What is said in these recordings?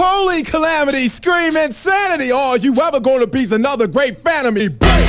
Holy calamity, scream insanity. Are you ever gonna be another great fan of me? Break.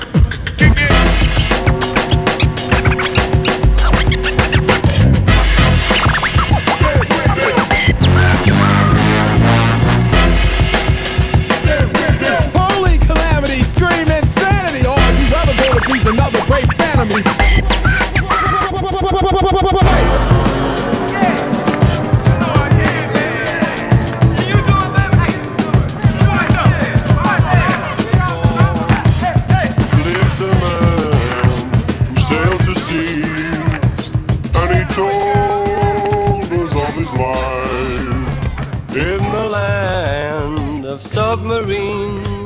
in the land of submarines.